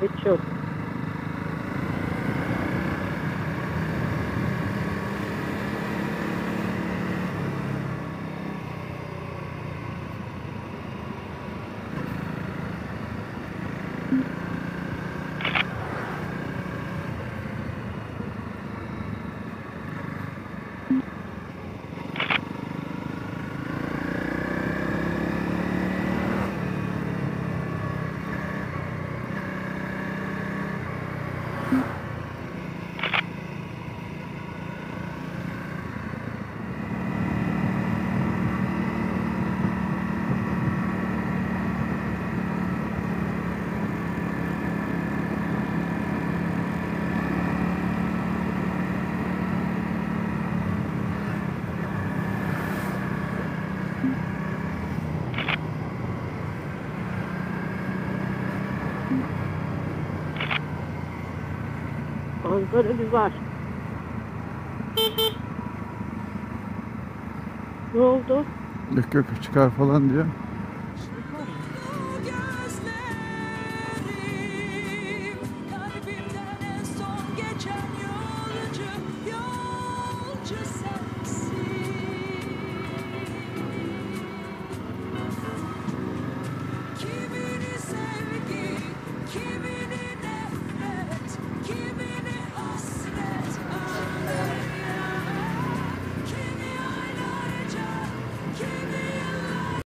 Hiç yok. Mm. Manzara güzel. Ne oldu? Yok yok çıkar falan diyor.